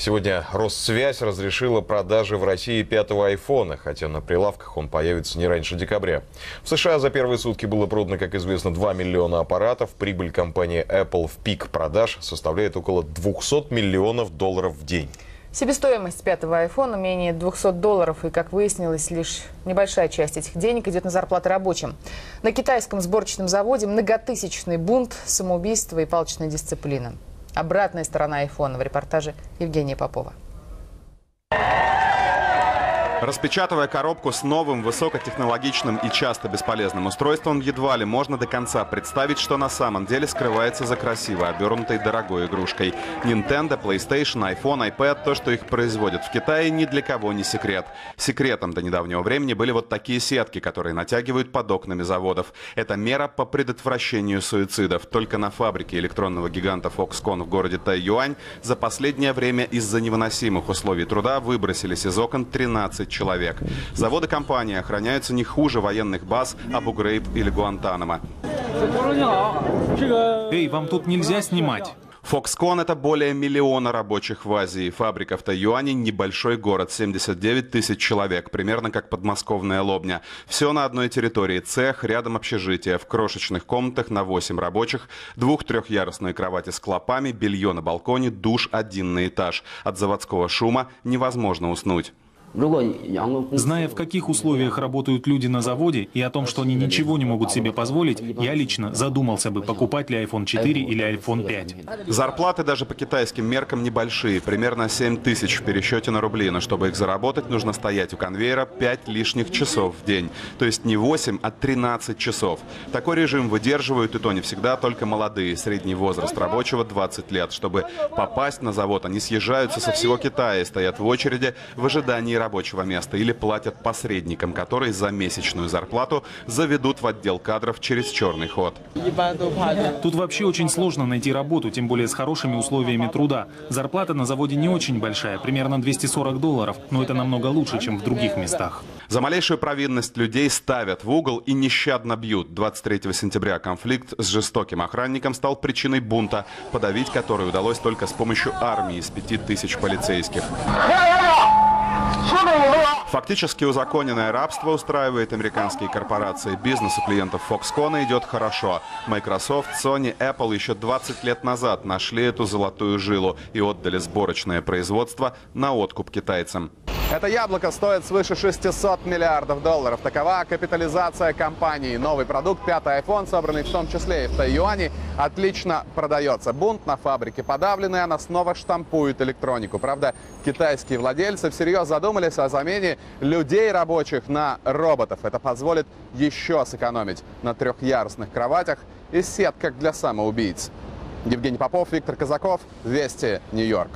Сегодня Россвязь разрешила продажи в России пятого айфона, хотя на прилавках он появится не раньше декабря. В США за первые сутки было продано, как известно, 2 миллиона аппаратов. Прибыль компании Apple в пик продаж составляет около 200 миллионов долларов в день. Себестоимость пятого айфона менее 200 долларов, и, как выяснилось, лишь небольшая часть этих денег идет на зарплаты рабочим. На китайском сборочном заводе многотысячный бунт, самоубийство и палочная дисциплина. Обратная сторона айфона в репортаже Евгения Попова. Распечатывая коробку с новым высокотехнологичным и часто бесполезным устройством, едва ли можно до конца представить, что на самом деле скрывается за красиво обернутой дорогой игрушкой. Nintendo, PlayStation, iPhone, iPad, то, что их производят в Китае, ни для кого не секрет. Секретом до недавнего времени были вот такие сетки, которые натягивают под окнами заводов. Это мера по предотвращению суицидов. Только на фабрике электронного гиганта Foxconn в городе Тайюань за последнее время из-за невыносимых условий труда выбросились из окон 13 человек. Заводы компании охраняются не хуже военных баз Абу-Грейб или Гуантанамо. Эй, вам тут нельзя снимать. Foxconn – это более миллиона рабочих в Азии. Фабрика в Тайюане – небольшой город, 79 тысяч человек, примерно как подмосковная Лобня. Все на одной территории. Цех, рядом общежитие. В крошечных комнатах на 8 рабочих, двух-трехъярусные кровати с клопами, белье на балконе, душ один на этаж. От заводского шума невозможно уснуть. Зная, в каких условиях работают люди на заводе и о том, что они ничего не могут себе позволить, я лично задумался бы, покупать ли iPhone 4 или iPhone 5. Зарплаты даже по китайским меркам небольшие, примерно 7 тысяч в пересчете на рубли, но чтобы их заработать, нужно стоять у конвейера 5 лишних часов в день. То есть не 8, а 13 часов. Такой режим выдерживают и то не всегда только молодые. Средний возраст рабочего 20 лет. Чтобы попасть на завод, они съезжаются со всего Китая и стоят в очереди в ожидании рабочего места или платят посредникам, которые за месячную зарплату заведут в отдел кадров через черный ход. Тут вообще очень сложно найти работу, тем более с хорошими условиями труда. Зарплата на заводе не очень большая, примерно 240 долларов, но это намного лучше, чем в других местах. За малейшую провинность людей ставят в угол и нещадно бьют. 23 сентября конфликт с жестоким охранником стал причиной бунта, подавить который удалось только с помощью армии из пяти тысяч полицейских. Фактически узаконенное рабство устраивает американские корпорации. Бизнес у клиентов Foxconn идет хорошо. Microsoft, Sony, Apple еще 20 лет назад нашли эту золотую жилу и отдали сборочное производство на откуп китайцам. Это яблоко стоит свыше 600 миллиардов долларов. Такова капитализация компании. Новый продукт, пятый iPhone, собранный в том числе и в Тайюане, отлично продается. Бунт на фабрике подавленный, она снова штампует электронику. Правда, китайские владельцы всерьез задумались о замене людей рабочих на роботов. Это позволит еще сэкономить на трехъярусных кроватях и сетках для самоубийц. Евгений Попов, Виктор Казаков, Вести, Нью-Йорк.